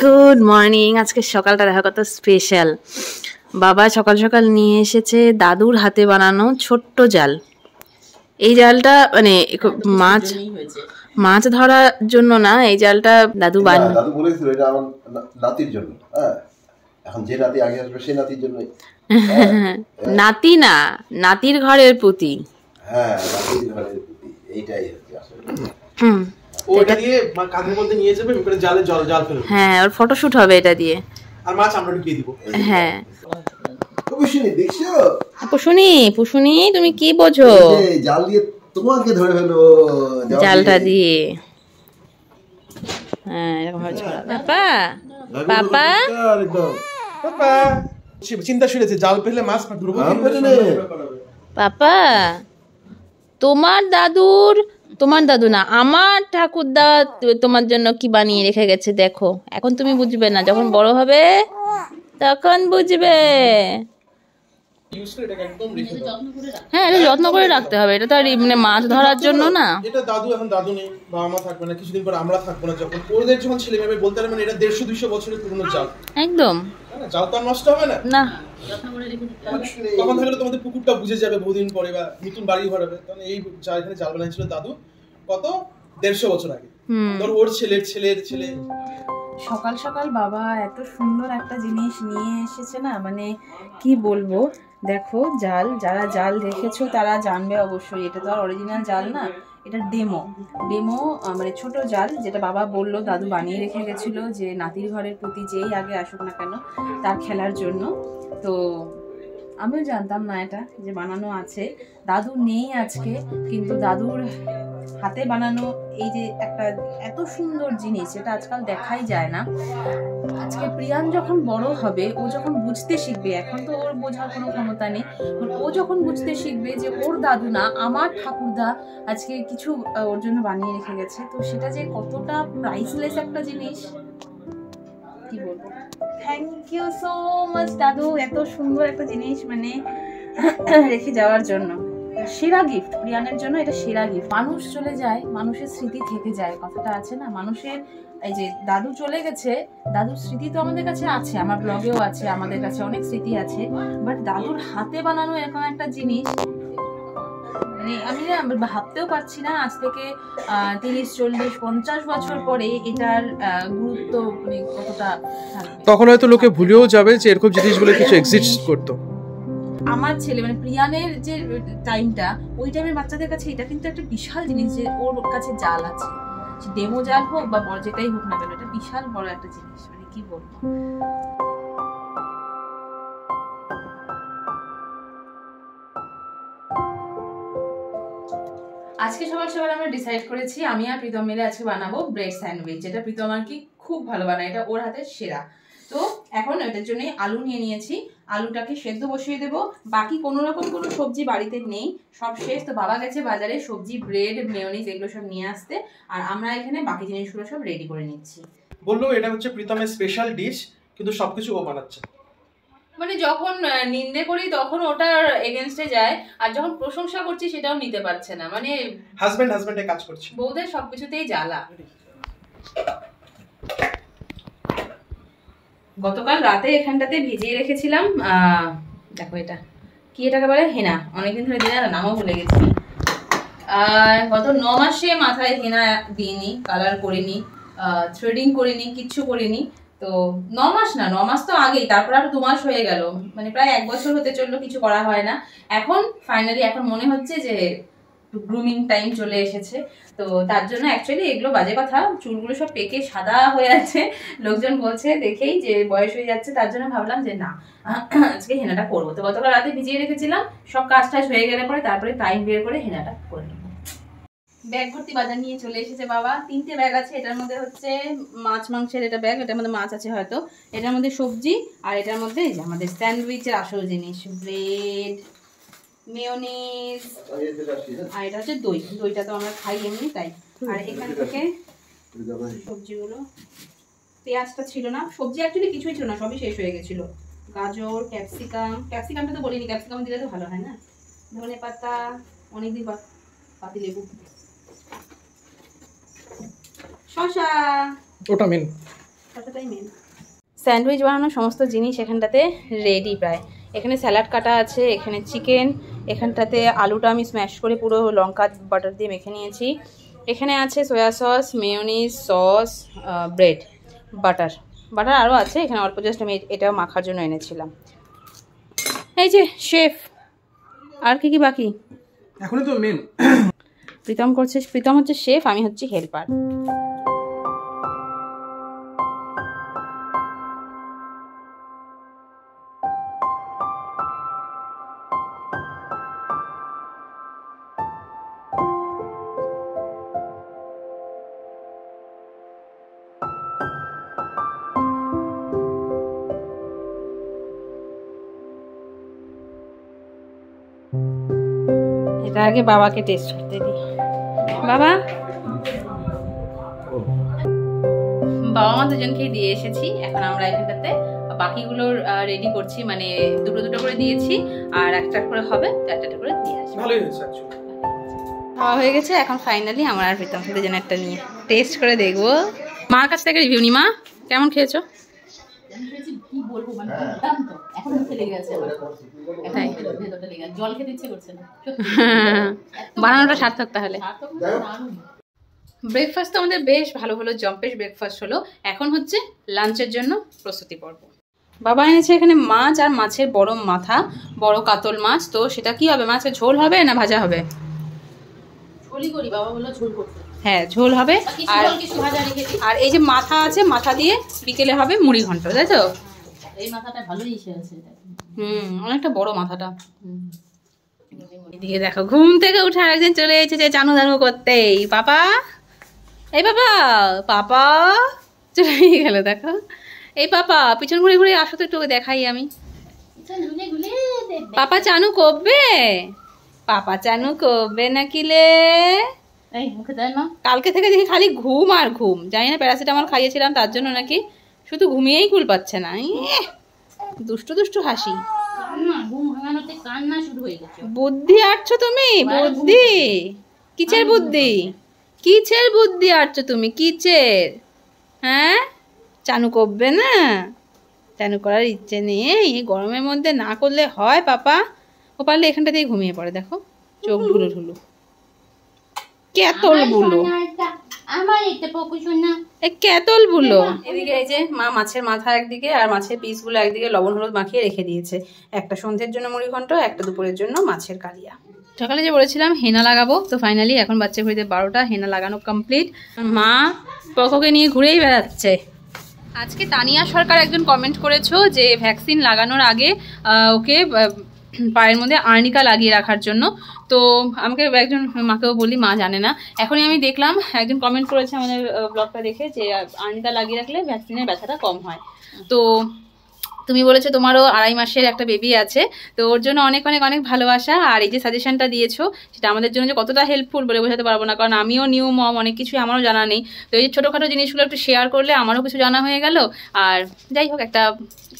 Good morning আজকে সকালটা দেখা কত স্পেশাল বাবা সকাল সকাল নিয়ে এসেছে দাদুর হাতে বানানো ছোট্ট জাল। এই জালটা মানে মাছ মাছ ধরার জন্য না এই জালটা দাদু বান না, দাদু বলেছিল এটা আমার নাতির জন্য। হ্যাঁ। এখন যে নাতি আগে আসবে সেই নাতির জন্যই। নাতি না নাতির ঘরের প্রতি হ্যাঁ নাতির ঘরের প্রতি এইটাই হচ্ছে আসলে। হুম, ও এটা দিয়ে কাঁধের মধ্যে নিয়ে যাবে করে জালে জল জাল ফেলব। হ্যাঁ ওর ফটোশুট হবে এটা দিয়ে। আর মাছ আমরা ঢুকিয়ে দিব। হ্যাঁ। দেখছ? পুশুনি পুশুনি তুমি কি বোঝো? জাল দিয়ে তোমাকে ধরে ফেলো জালটা দিয়ে। হ্যাঁ এরকম ভাবে ছড়া পাপা আর সে- চিন্তা শুনেছে জাল মাছ। পাপা তোমার দাদুর তোমার দাদু না, আমার ঠাকুরদা তোমার জন্য কি বানিয়ে রেখে গেছে দেখো। এখন তুমি বুঝবে না, যখন বড় হবে তখন বুঝবে এটাকে একদম রেখে দাও হ্যাঁ এটা যত্ন করে রাখতে হবে। এটা তো আর মানে মাছ ধরার জন্য না। এটা দাদু এখন দাদু নেই বাবা মা থাকবে না কিছুদিন পর আমরা থাকব না যখন। ওদের যখন ছেলে মেয়ে বলতে পারবেন এটা দেড়শো দুইশো বছরের পুরনো জাল। একদম। জাল তো আর নষ্ট হবে না। না। তখন থাকলে তোমাদের পুকুরটা বুঝে যাবে বহুদিন পরে বা নতুন বাড়ি ঘর হবে। তখন এই যা এখানে জাল বানিয়েছিল দাদু কত? দেড়শো বছর আগে। ধর ওর ছেলের ছেলের ছেলে। সকাল সকাল বাবা এত সুন্দর একটা জিনিস নিয়ে এসেছে না? মানে কি বলব? দেখো, জাল, যারা জাল দেখেছ তারা জানবে অবশ্যই। এটা তো আর অরিজিনাল জাল না, এটা ডেমো ডেমো মানে ছোট জাল যেটা বাবা বলল, দাদু বানিয়ে রেখে গেছিল যে নাতির ঘরের প্রতি যেই আগে আসুক না কেন, তার খেলার জন্য। তো আমিও জানতাম না এটা, যে বানানো আছে। দাদু নেই আজকে, কিন্তু দাদুর হাতে বানানো এই যে একটা এত সুন্দর জিনিস এটা আজকাল দেখাই যায় না। আজকে প্রিয়ান যখন বড় হবে, ও যখন বুঝতে শিখবে, এখন তো ওর বোঝার কোনো ক্ষমতা নেই ও যখন বুঝতে শিখবে যে ওর দাদু না, আমার ঠাকুরদা আজকে কিছু ওর জন্য বানিয়ে রেখে গেছে, তো সেটা যে কতটা প্রাইসলেস একটা জিনিস, কি বলব? থ্যাংক ইউ সো মাচ দাদু, এত সুন্দর একটা জিনিস মানে রেখে যাওয়ার জন্য। সেরা গিফট প্রিয়ানের জন্য এটা সেরা গিফট মানুষ চলে যায়, মানুষের স্মৃতি থেকে যায়, কথাটা আছে না? মানুষের, এই যে দাদু চলে গেছে, দাদুর স্মৃতি তো আমাদের কাছে আছে, আমার ব্লগেও আছে, আমাদের কাছে অনেক স্মৃতি আছে বাট দাদুর হাতে বানানো এরকম একটা জিনিস মানে আমি না ভাবতেও পারছি না আজ থেকে তিরিশ, চল্লিশ, পঞ্চাশ বছর পরে এটার গুরুত্ব মানে কতটা তখন হয়তো লোকে ভুলেও যাবে যে এরকম জিনিসগুলো কিছু এক্সিস্ট করতো। আমার ছেলে মানে প্রিয়ানের যে টাইমটা ওই টাইমের বাচ্চাদের কাছে এটা কিন্তু একটা বিশাল জিনিস যে ওর কাছে জাল আছে। ডেমো জাল হোক বা বড় যেটাই হোক না কেন, এটা বিশাল বড় একটা জিনিস মানে কি বলব? আজকে সকাল সকাল আমরা ডিসাইড করেছি, আমি আর প্রীতম মিলে আজকে বানাবো ব্রেড স্যান্ডউইচ যেটা প্রীতম আর কি খুব ভালো বানায়, এটা ওর হাতের সেরা। তো এখন এটার জন্য আলু নিয়ে নিয়েছি আলুটাকে সেদ্ধ বসিয়ে দেবো। বাকি কোনো রকম কোনো সবজি বাড়িতে নেই। সব শেষ। তো বাবা গেছে বাজারে সবজি ব্রেড মেয়নিজ এগুলো সব নিয়ে আসতে। আর আমরা এখানে বাকি জিনিসগুলো সব রেডি করে নিচ্ছি। বলল এটা হচ্ছে প্রীতমের স্পেশাল ডিশ কিন্তু সবকিছু ও বানাচ্ছে। মানে যখন নিন্দে করি তখন ওটার এগেনস্টে যায়। আর যখন প্রশংসা করছি সেটাও নিতে পারছে না। মানে হাজবেন্ড হাজবেন্ডে কাজ করছে। বউদের সবকিছুতেই জ্বালা। গতকাল রাতে এখানটাতে ভিজিয়ে রেখেছিলাম দেখো এটা। কি এটাকে বলে? হেনা। অনেকদিন ধরে দিন নামও ভুলে গেছি। আর গত ন মাসে মাথায় হেনা দিইনি, কালার করিনি থ্রেডিং করিনি, কিচ্ছু করিনি। তো ন মাস না, ন মাস তো আগেই, তারপর আরও দু মাস হয়ে গেল। মানে প্রায় এক বছর হতে চলল, কিছু করা হয় না। এখন ফাইনালি এখন মনে হচ্ছে যে গ্রুমিং টাইম চলে এসেছে। তো তার জন্য অ্যাকচুয়ালি এগুলো বাজে কথা, চুলগুলো সব পেকে সাদা হয়ে আছে। লোকজন বলছে, দেখেই যে বয়স হয়ে যাচ্ছে। তার জন্য ভাবলাম যে, না, আজকে হেনাটা করব তো গতকাল রাতে ভিজিয়ে রেখেছিলাম, সব কাজ টাজ হয়ে গেলে পরে তারপরে টাইম বের করে হেনাটা করে নেব। ব্যাগ ভর্তি বাজার নিয়ে চলে এসেছে বাবা। তিনটে ব্যাগ আছে, এটার মধ্যে হচ্ছে মাছ, মাংসের এটা ব্যাগ, এটার মধ্যে মাছ আছে হয়তো। এটার মধ্যে সবজি, আর এটার মধ্যে আমাদের স্যান্ডউইচের আসল জিনিস, ব্রেড মেয়োনিজ আর এটা হচ্ছে দই। দইটা তো আমরা খাই এমনি তাই। আর এখান থেকে সবজিগুলো। পেঁয়াজটা ছিল না। সবজি অ্যাকচুয়ালি কিছুই ছিল না সবই শেষ হয়ে গেছিল। গাজর ক্যাপসিকাম। ক্যাপসিকামটা তো বলিনি ক্যাপসিকাম দিলে তো ভালো হয় না? ধনে পাতা অনেকদিন পাতি লেবু। শশা। ওটা মেন কথাটাই মেন স্যান্ডউইচ বানানোর সমস্ত জিনিস এখানটাতে রেডি প্রায়। এখানে স্যালাড কাটা আছে এখানে চিকেন এখানটাতে আলুটা আমি স্ম্যাশ করে পুরো লঙ্কা বাটার দিয়ে মেখে নিয়েছি। এখানে আছে soya sauce mayonnaise sauce bread butter. Butter আরও আছে এখানে অল্প জাস্ট আমি এটা মাখার জন্য এনেছিলাম। এই যে শেফ আর কি কি বাকি? এখনই তো মেন প্রীতম করছে প্রীতম হচ্ছে শেফ আমি হচ্ছি হেল্পার। এটা আগে বাবাকে টেস্ট করতে দিই। বাবা? বাবা মা দুজনকেই দিয়ে এসেছি এখন আমরা এখানটাতে বাকিগুলোর রেডি করছি মানে দুটো দুটো করে দিয়েছি আর একটা করে হবে একটা করে দিয়ে আসব। ভালোই হয়েছে খাওয়া হয়ে গেছে এখন ফাইনালি আমার আর প্রীতম দুজন একটা নিয়ে টেস্ট করে দেখব। মার কাছ থেকে রিভিউ নি মা? কেমন খেয়েছো? কি বলব? মানে দুর্দান্ত। এখন মুখে লেগে আছে এখন তাই? ভেতরটা লেগে আছে। জল খেতে ইচ্ছে করছে না। বানানোটা সার্থক তাহলে। ব্রেকফাস্ট তো আমাদের বেশ ভালো হলো। জম্পেশ ব্রেকফাস্ট হলো। এখন হচ্ছে লাঞ্চের জন্য প্রস্তুতি পর্ব। বাবা এনেছে এখানে মাছ আর মাছের বড় মাথা বড় কাতল মাছ। তো সেটা কি হবে? মাছের ঝোল হবে না ভাজা হবে? ঝোলই করি। বাবা বলল ঝোল করতে। হ্যাঁ ঝোল হবে। আর কিছু আর এই যে মাথা আছে মাথা দিয়ে বিকেলে হবে মুড়ি ঘন্ট তাই তো? এই মাথাটা ভালোই আছে। হুম অনেকটা বড় মাথাটা। এদিকে দেখো ঘুম থেকে উঠে আরেকদিন চলে এসেছে চানু দানু করতেই পাপা এই পাপা পাপা চলে গেল দেখো। এই পাপা পিছন ঘুরে ঘুরে আসো তো একটু দেখাই আমি। পাপা চানু করবে? পাপা চানু করবে নাকি লে? এই মুখে দেয় না কালকে থেকে দেখি খালি ঘুম আর ঘুম। জানি না প্যারাসিটামল খাইয়েছিলাম তার জন্য নাকি শুধু ঘুমিয়েই কুল পাচ্ছে না। ইয়ে, দুষ্টু দুষ্টু হাসি। বুদ্ধি আটছো তুমি বুদ্ধি। কিচের বুদ্ধি? কিসের বুদ্ধি আটছো তুমি কিচের হ্যাঁ? চানু করবে না? চানু করার ইচ্ছে নেই। এই গরমের মধ্যে না করলে হয় পাপা। ও পারলে এখানটাতেই ঘুমিয়ে পড়ে দেখো। চোখ ঢুলো ঢুলো কেতল বুলো। আমার একটা পকু এ কেতল এদিকে এই যে মা মাছের মাথা একদিকে আর মাছের পিসগুলো একদিকে লবণ হলুদ মাখিয়ে রেখে দিয়েছে। একটা সন্ধ্যের জন্য মুড়ি ঘন্ট একটা দুপুরের জন্য মাছের কালিয়া। সকালে যে বলেছিলাম হেনা লাগাবো। তো ফাইনালি এখন বাচ্চা ঘুরিতে বারোটা হেনা লাগানো কমপ্লিট মা পকোকে নিয়ে ঘুরেই বেড়াচ্ছে। আজকে তানিয়া সরকার একজন কমেন্ট করেছ যে ভ্যাকসিন লাগানোর আগে ওকে পায়ের মধ্যে আর্নিকা লাগিয়ে রাখার জন্য। তো আমাকে একজন মাকেও বলি মা জানে না। এখনই আমি দেখলাম, একজন কমেন্ট করেছে আমাদের ব্লগটা দেখে যে, আর্নিকা লাগিয়ে রাখলে ভ্যাকসিনের ব্যথাটা কম হয়। তো তুমি বলেছ তোমারও আড়াই মাসের একটা বেবি আছে তো ওর জন্য অনেক অনেক অনেক ভালোবাসা আর এই যে সাজেশনটা দিয়েছ সেটা আমাদের জন্য যে কতটা হেল্পফুল বলে বোঝাতে পারব না কারণ আমিও নিউ মম অনেক কিছুই আমারও জানা নেই তো এই যে ছোটোখাটো জিনিসগুলো একটু শেয়ার করলে আমারও কিছু জানা হয়ে গেল আর যাই হোক একটা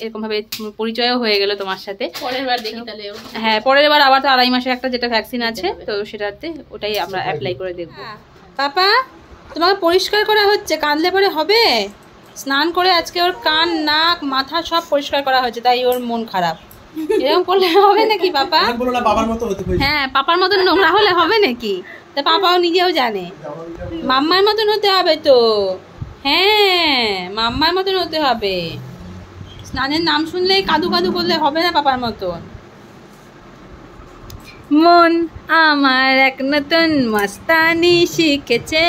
এরকমভাবে পরিচয়ও হয়ে গেল তোমার সাথে। পরের বার দেখি তাহলে হ্যাঁ পরের বার আবার তো আড়াই মাসের একটা যেটা ভ্যাকসিন আছে তো সেটাতে ওটাই আমরা অ্যাপ্লাই করে দেখব। পাপা তোমাকে পরিষ্কার করা হচ্ছে কাঁদলে পরে হবে? স্নান করে আজকে ওর কান নাক মাথা সব পরিষ্কার করা হয়েছে তাই ওর মন খারাপ। এরকম করলে হবে নাকি পাপা? হ্যাঁ পাপার মতন নোংরা হলে হবে নাকি? তা পাপাও নিজেও জানে। মাম্মার মতন হতে হবে তো। হ্যাঁ মাম্মার মতন হতে হবে। স্নানের নাম শুনলেই কাদু কাদু করলে হবে না পাপার মতন। মন আমার এক নতুন মাস্তানি শিখেছে।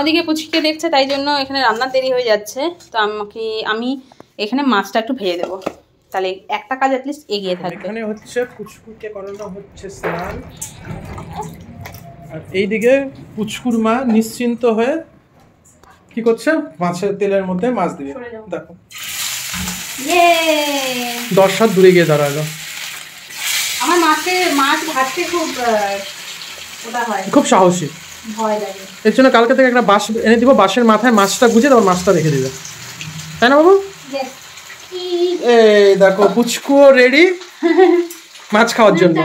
ওদিকে পুচকিকে দেখছে তাই জন্য এখানে রান্নার দেরি হয়ে যাচ্ছে। তো আমাকে আমি এখানে মাছটা একটু ভেজে দেবো। তাহলে একটা কাজ অ্যাটলিস্ট এগিয়ে থাকবে। এখানে হচ্ছে পুচকুরকে করানো হচ্ছে স্নান। আর এইদিকে পুচকুর মা নিশ্চিন্ত হয়ে কি করছে? মাছের তেলের মধ্যে মাছ দিবে দেখো। দশ হাত দূরে গিয়ে দাঁড়াল আমার মাছে মাছ ভাজতে খুব ওটা হয়। খুব সাহসী। এর জন্য কালকে থেকে একটা বাঁশ এনে দিব বাঁশের মাথায় মাছটা গুজে তারপর মাছটা রেখে দিবে। তাই না বাবু? এই দেখো পুচকুও রেডি মাছ খাওয়ার জন্য।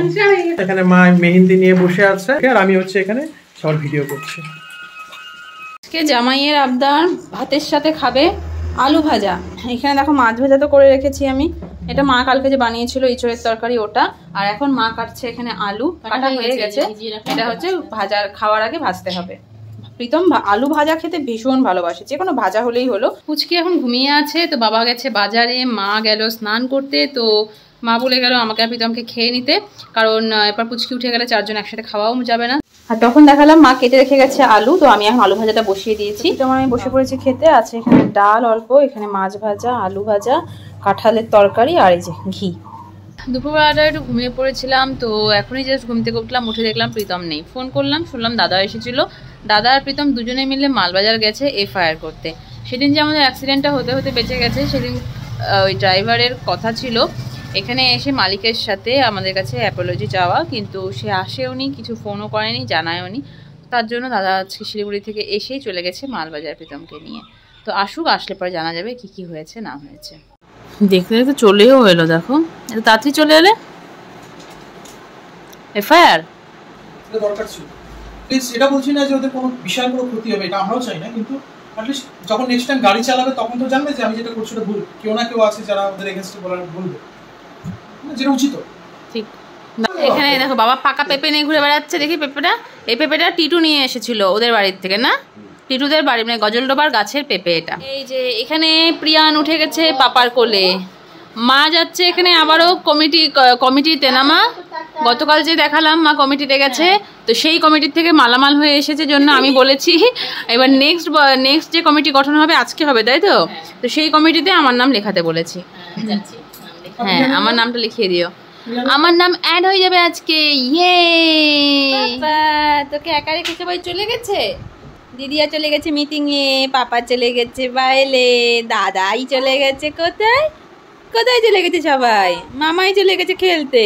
এখানে মা মেহেন্দি নিয়ে বসে আছে। আর আমি হচ্ছে এখানে সব ভিডিও করছি। আজকে জামাইয়ের আবদার ভাতের সাথে খাবে আলু ভাজা। এখানে দেখো মাছ ভাজা তো করে রেখেছি আমি। এটা মা কালকে যে বানিয়েছিল ইঁচড়ের তরকারি ওটা। আর এখন মা কাটছে এখানে আলু। কাটা হয়ে গেছে এটা হচ্ছে ভাজার খাওয়ার আগে ভাজতে হবে। প্রীতম আলু ভাজা খেতে ভীষণ ভালোবাসে। যে কোনো ভাজা হলেই হলো। পুচকি এখন ঘুমিয়ে আছে তো বাবা গেছে বাজারে মা গেল স্নান করতে তো মা বলে গেল আমাকে আর প্রীতমকে খেয়ে নিতে। কারণ এরপর পুচকি উঠে গেলে চারজন একসাথে খাওয়াও যাবে না। আর তখন দেখালাম মা কেটে রেখে গেছে আলু তো আমি এখন আলু ভাজাটা বসিয়ে দিয়েছি। যেমন আমি বসে পড়েছি খেতে আছে এখানে ডাল অল্প এখানে মাছ ভাজা আলু ভাজা কাঁঠালের তরকারি আর এই যে ঘি। দুপুরবেলাটা একটু ঘুমিয়ে পড়েছিলাম তো এখনই জাস্ট ঘুম থেকে উঠলাম উঠে দেখলাম প্রীতম নেই। ফোন করলাম শুনলাম দাদা এসেছিল। দাদা আর প্রীতম দুজনে মিলে মালবাজার গেছে এফআইআর করতে। সেদিন যে আমাদের অ্যাক্সিডেন্টটা হতে হতে বেঁচে গেছে সেদিন ওই ড্রাইভারের কথা ছিল। এখানে এসে মালিকের সাথে আমাদের কাছে অ্যাপোলজি চাওয়া কিন্তু সে আসেওনি কিছু ফোনও করেনি জানায়ওনি তার জন্য দাদা আজকে শিলিগুড়ি থেকে এসেই চলে গেছে মালবাজার প্রীতমকে নিয়ে। তো আসুক আসলে পরে জানা যাবে কি কি হয়েছে না হয়েছে। দেখতে দেখতে চলেও এলো দেখো। তাড়াতাড়ি চলে এলে? এফআইআর? না যখন নেক্সট টাইম গাড়ি চালাবে তখন তো জানবে যে আমি যেটা করছি ওটা ভুল। কেউ না কেউ আছে যারা ওদের এগেনস্টে বলার বলবে না, যেটা উচিত। ঠিক। এখানে দেখো বাবা পাকা পেঁপে নিয়ে ঘুরে বেড়াচ্ছে দেখি পেঁপেটা? এই পেঁপেটা টিটু নিয়ে এসেছিল ওদের বাড়ির থেকে না? টিটুদের বাড়ি মানে গজলডোবার গাছের পেঁপে এটা। এই যে এখানে প্রিয়ান উঠে গেছে পাপার কোলে। মা যাচ্ছে এখানে আবারও কমিটি কমিটিতে না মা? গতকাল যে দেখালাম মা কমিটিতে গেছে। তো সেই কমিটির থেকে মালামাল হয়ে এসেছে জন্য আমি বলেছি এবার নেক্সট নেক্সট যে কমিটি গঠন হবে আজকে হবে তাই তো? তো সেই কমিটিতে আমার নাম লেখাতে বলেছি। যাচ্ছি। হ্যাঁ আমার নামটা লিখিয়ে দিও। আমার নাম অ্যাড হয়ে যাবে আজকে ইয়ে। তোকে একা রেখে সবাই চলে গেছে? দিদিয়া চলে গেছে মিটিং এ পাপা চলে গেছে বাইলে দাদাই চলে গেছে কোথায়? কোথায় চলে গেছে সবাই? মামাই চলে গেছে খেলতে।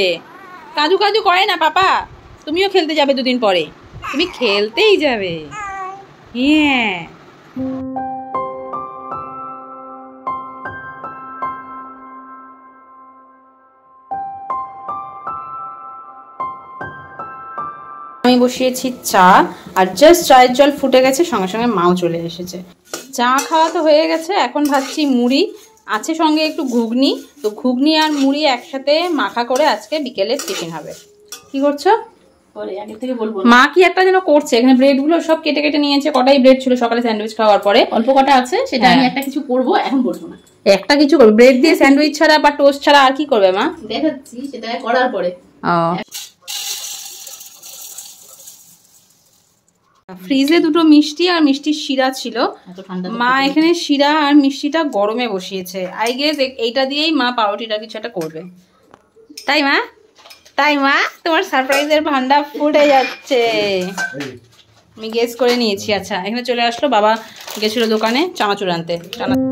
কাজু কাজু করে না পাপা। তুমিও খেলতে যাবে দুদিন পরে। তুমি খেলতেই যাবে। হ্যাঁ। আমি বসিয়েছি চা আর জাস্ট চায়ের জল ফুটে গেছে সঙ্গে সঙ্গে মাও চলে এসেছে। চা খাওয়া তো হয়ে গেছে এখন ভাবছি মুড়ি আছে সঙ্গে একটু ঘুগনি। তো ঘুগনি আর মুড়ি একসাথে মাখা করে আজকে বিকেলে টিফিন হবে। কি করছ? মা কি একটা যেন করছে এখানে ব্রেডগুলো সব কেটে কেটে নিয়েছে কটাই ব্রেড ছিল সকালে স্যান্ডউইচ খাওয়ার পরে। অল্প কটা আছে সেটা আমি হ্যাঁ। একটা কিছু করব এখন বলব না। একটা কিছু করবে ব্রেড দিয়ে স্যান্ডউইচ ছাড়া বা টোস্ট ছাড়া আর কি করবে মা? দেখাচ্ছি সেটা করার পরে। ফ্রিজে দুটো মিষ্টি আর মিষ্টির শিরা ছিল। মা এখানে শিরা আর মিষ্টিটা গরমে বসিয়েছে। আই গেস এইটা দিয়েই মা পাউরুটিটা কিছু একটা করবে। তাই মা? তাই মা? তোমার সারপ্রাইজের ভান্ডা ফুটে যাচ্ছে। আমি গেস করে নিয়েছি। আচ্ছা এখানে চলে আসলো বাবা গেছিল দোকানে চানাচুর আনতে। চানা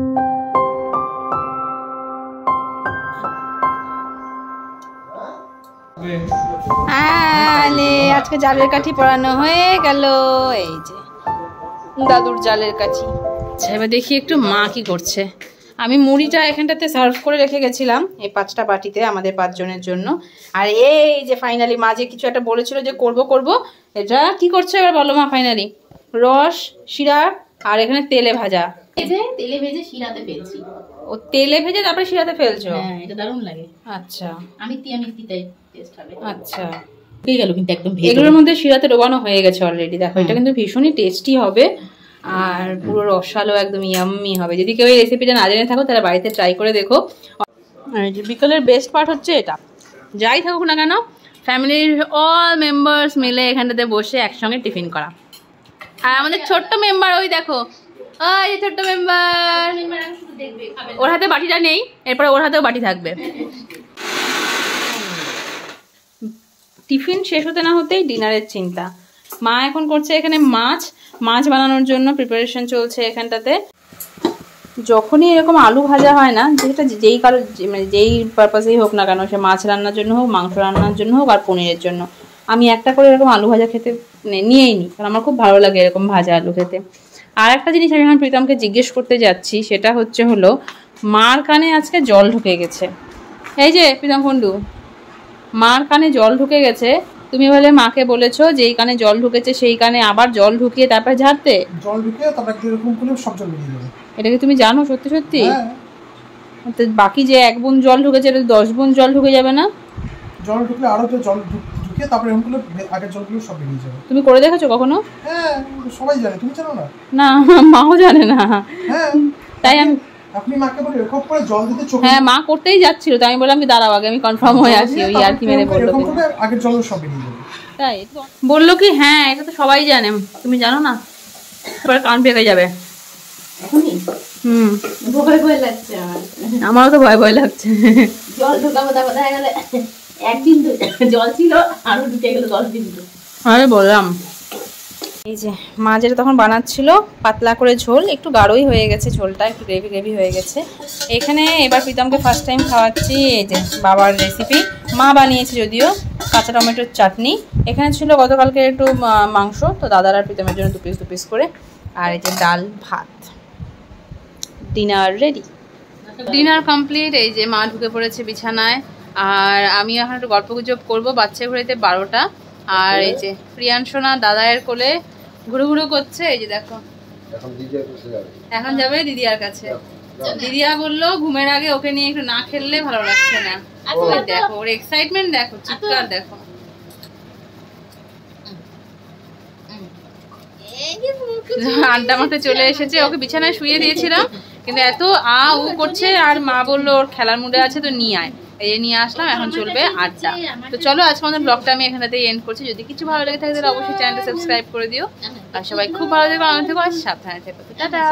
আজকে জালের কাঠি পরানো হয়ে গেল। এই যে দাদুর জালের কাঠি। আচ্ছা এবার দেখি একটু মা কি করছে। আমি মুড়িটা এখানটাতে সার্ভ করে রেখে গেছিলাম এই পাঁচটা বাটিতে আমাদের পাঁচজনের জন্য। আর এই যে ফাইনালি মা যে কিছু একটা বলেছিল যে করব করব এটা কি করছে এবার বলো মা ফাইনালি রস শিরা আর এখানে তেলে ভাজা। তেলে ভেজে শিরাতে ফেলছি। ও তেলে ভেজে তারপরে শিরাতে ফেলছো? হ্যাঁ এটা দারুণ লাগে। আচ্ছা। আমি টেস্ট হবে। আচ্ছা। হয়ে গেল কিন্তু একদম এগুলোর মধ্যে শিরাতে ডোবানো হয়ে গেছে অলরেডি দেখো এটা কিন্তু ভীষণই টেস্টি হবে আর পুরো রসালো একদম ইয়াম্মি হবে। যদি কেউ এই রেসিপিটা না জেনে থাকো তাহলে বাড়িতে ট্রাই করে দেখো। আর বিকেলের বেস্ট পার্ট হচ্ছে এটা। যাই থাকুক না কেন ফ্যামিলির অল মেম্বার্স মিলে এখানটাতে বসে একসঙ্গে টিফিন করা। আর আমাদের ছোট্ট মেম্বার ওই দেখো ওই ছোট্ট মেম্বার ওর হাতে বাটিটা নেই। এরপরে ওর হাতেও বাটি থাকবে। টিফিন শেষ হতে না হতেই ডিনারের চিন্তা। মা এখন করছে এখানে মাছ। মাছ বানানোর জন্য প্রিপারেশন চলছে এখানটাতে। যখনই এরকম আলু ভাজা হয় না যেটা যেই কারও মানে যেই পারপাসেই হোক না কেন, সে মাছ রান্নার জন্য হোক, মাংস রান্নার জন্য হোক আর পনিরের জন্য। আমি একটা করে এরকম আলু ভাজা খেতে মানে নিয়েই নিই কারণ আমার খুব ভালো লাগে এরকম ভাজা আলু খেতে। আর একটা জিনিস আমি এখন প্রীতমকে জিজ্ঞেস করতে যাচ্ছি, সেটা হচ্ছে হলো, মার কানে আজকে জল ঢুকে গেছে। এই যে প্রীতম কুন্ডু মার কানে জল ঢুকে গেছে। তুমি বলে মাকে বলেছ যে এই কানে জল ঢুকেছে সেই কানে আবার জল ঢুকিয়ে তারপর ঝাড়তে? জল ঢুকে তারপর এরকম করলে সব জল বেরিয়ে যাবে। এটা কি তুমি জানো সত্যি সত্যি? হ্যাঁ। বাকি যে এক বুন জল ঢুকেছে এটা দশ বুন জল ঢুকে যাবে না? জল ঢুকলে আরও তো জল ঢুক- ঢুকিয়ে তারপরে এরকম করলে বে- আগের জলগুলো সব বেরিয়ে যাবে। তুমি করে দেখেছ কখনো? হ্যাঁ সবাই জানে। তুমি জানো না? না মাও জানে না। হ্যাঁ। তাই আমি আপনি মাকে বলে এরকম করে জল দিতে চোখে হ্যাঁ মা করতেই যাচ্ছিল তো আমি বললাম কি দাঁড়াও আগে আমি কনফার্ম হয়ে আসি ওই আর কি মেরে বলল তাই বলল কি হ্যাঁ এটা তো সবাই জানে তুমি জানো না? এবার কান পেকে যাবে। এখনই হুম। ভয় ভয় লাগছে আমারও তো ভয় ভয় লাগছে। জল ঢোকাবো তারপর দেখা গেলে জল ছিল আরও ঢুকে গেল দশ দিন আরে বললাম। এই যে মা যেটা তখন বানাচ্ছিল, পাতলা করে ঝোল, একটু গাঢ়ই হয়ে গেছে ঝোলটা, একটু গ্রেভি গ্রেভি হয়ে গেছে। এখানে এবার প্রীতমকে ফার্স্ট টাইম খাওয়াচ্ছি এই যে বাবার রেসিপি মা বানিয়েছে যদিও কাঁচা টমেটোর চাটনি। এখানে ছিল গতকালকে একটু মাংস, তো দাদার আর প্রীতমের জন্য দু পিস দু পিস করে। আর এই যে ডাল ভাত। ডিনার রেডি ডিনার কমপ্লিট এই যে মা ঢুকে পড়েছে বিছানায়। আর আমি এখন একটু গল্প গুজব করব, বাচ্চা ঘুরেতে বারোটা। আর এই যে প্রিয়াংশনা দাদায়ের কোলে ঘুরু ঘুরু করছে এই যে দেখো। এখন যাবে। এখন যাবে দিদিয়ার কাছে। দিদিয়া বলল ঘুমের আগে ওকে নিয়ে একটু না খেললে ভালো লাগছে না। দেখো ওর এক্সাইটমেন্ট দেখো চিৎকার দেখো। আড্ডা মাঠে চলে এসেছে ওকে বিছানায় শুয়ে দিয়েছিলাম কিন্তু এত আ উ করছে আর মা বলল ওর খেলার মুডে আছে তো নিয়ে আয়। যে নিয়ে আসলাম এখন চলবে আড্ডা। তো চলো আজকে আমাদের ব্লগটা আমি এখানেতেই এন্ড করছি। যদি কিছু ভালো লেগে থাকে তাহলে অবশ্যই চ্যানেলটা সাবস্ক্রাইব করে দিও। আর সবাই খুব ভালো থেকো আনন্দ থেকো আর সাবধানে থেকো। টাটা।